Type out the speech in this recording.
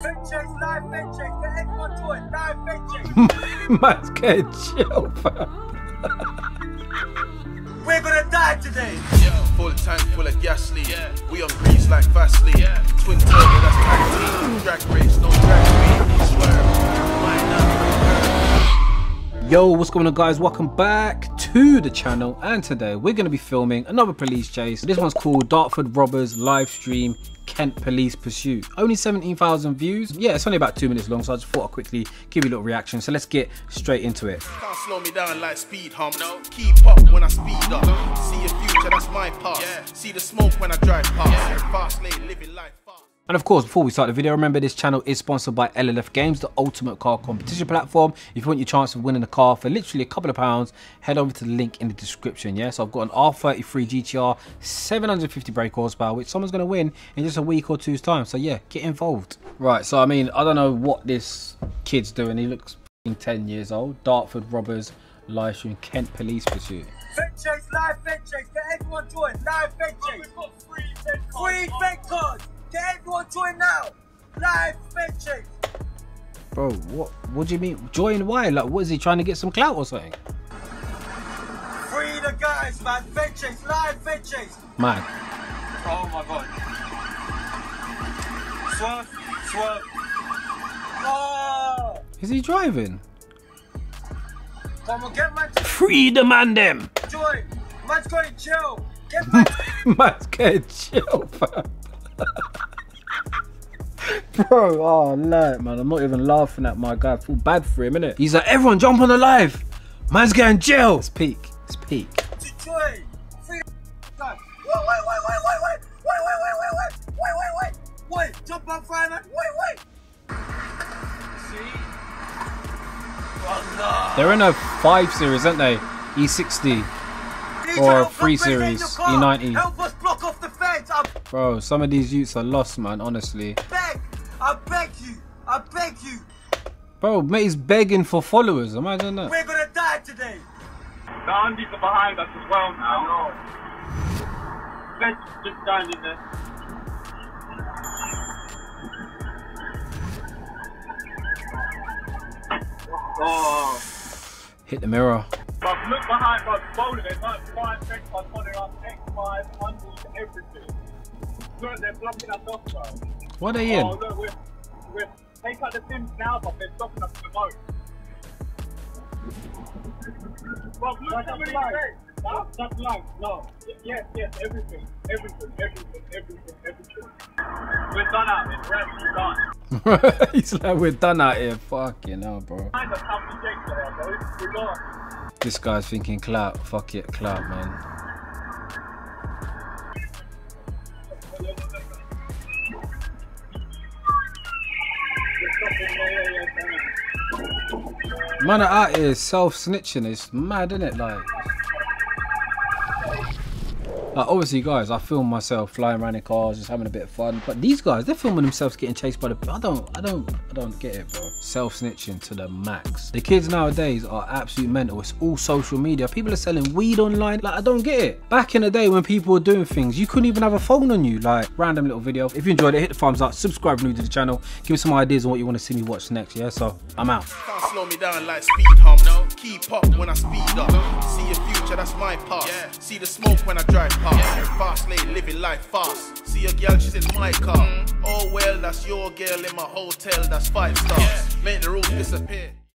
Chase, live Fed Chase, get everyone to it, live Fed Chase. Man's getting chill, fam. We're gonna die today. Yeah, full tank full of gas leak. Yeah. We on grease like Vaseline. Yeah. Twin turbo, that's tag team. Drag race, no Yo, what's going on guys? Welcome back to the channel and today we're going to be filming another police chase. This one's called Dartford Robbers live stream Kent Police Pursuit. Only 17,000 views. Yeah, it's only about two minutes long so I just thought I'd quickly give you a little reaction. So let's get straight into it. Can't slow me down like speed. No. Keep up when I speed up. See your future, that's my. Yeah. See the smoke when I drive past. And of course, before we start the video, remember this channel is sponsored by LLF Games, the ultimate car competition platform. If you want your chance of winning a car for literally a couple of pounds, head over to the link in the description. Yeah, so I've got an R33 GTR, 750 brake horsepower, which someone's going to win in just a week or two's time. So yeah, get involved. Right, so I mean, I don't know what this kid's doing. He looks 10 years old. Dartford Robbers live stream Kent Police Pursuit. Fed Chase, live Fed Chase, get everyone to it, live Fed Chase. We've got free Fed cards. Free Fed cards. Get everyone to it now. Live Chase. Bro, what what do you mean? Join why? Like, what is he trying to get some clout or something? Free the guys, man. Fed Chase, live Fed Chase. Man, Oh my god. Swerve, swerve. Oh! is he driving? Come on, get man Free the man them. join. Man's going chill. Get man Man's getting chill, fam. Bro, oh no, man, I'm not even laughing at my guy. I feel bad for him, innit? He's like, everyone jump on the live. Man's getting jail. It's peak. It's peak. to join. Free the. Wait, wait, wait, wait, wait, wait. Wait, wait, wait, wait, wait. Wait, wait, wait. Wait, jump on fireman. Wait, wait. See? Oh They're in a 5 series, aren't they? E60. DJ, Or help free us break in series. E90. Help us block off the fence. I Bro, some of these youths are lost, man, honestly. I beg you. Bro, mate, he's begging for followers. Imagine that. We're gonna die today. The Andes are behind us as well now. Let's just down in there. Oh, Hit the mirror. but look behind us, both of them, like five seconds on following us, X5, hundreds, everything. Look, they're blocking us off, bro. What are they in? Oh, look, we're, we're, take cut the Sims now, but they're stopping us the most. Bro, look That's how many light. things. That's, that's light. No. Yes, yes, everything. Everything, everything, everything, everything. We're done out here. We're actually done. he's like, we're done out here. Fucking hell, bro. Kind of how many games there, bro. This guy's thinking clout. Fuck it, clout, man. Man are out here self snitching. It's mad, isn't it? Like, like, obviously, guys, I film myself flying around in cars, just having a bit of fun. But these guys, they're filming themselves getting chased by the. I don't, I don't, I don't get it, bro. Self snitching to the max. The kids nowadays are absolute mental. It's all social media. People are selling weed online. Like, I don't get it. Back in the day when people were doing things, you couldn't even have a phone on you. Like, random little video. If you enjoyed it, hit the thumbs up, subscribe new to the channel. Give me some ideas on what you want to see me watch next. Yeah, so I'm out. Can't slow me down like speed humps. No. Keep up when I speed up. See your future, that's my past. Yeah. See the smoke when I drive past. Fast lane, living life fast. See a girl, she's in my car. Mm-hmm. Oh well, that's your girl in my hotel, that's five stars. Make the rules disappear.